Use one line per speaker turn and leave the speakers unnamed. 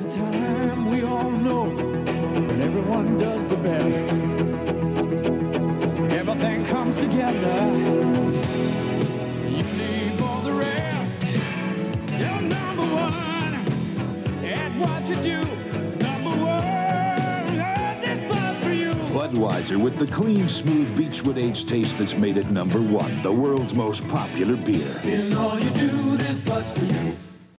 There's a time we all know when everyone does the best. Everything comes together. You leave all the rest. You're number one at what you do. Number one.
Budweiser with the clean, smooth Beechwood Age taste that's made it number one, the world's most popular beer.
In all you do.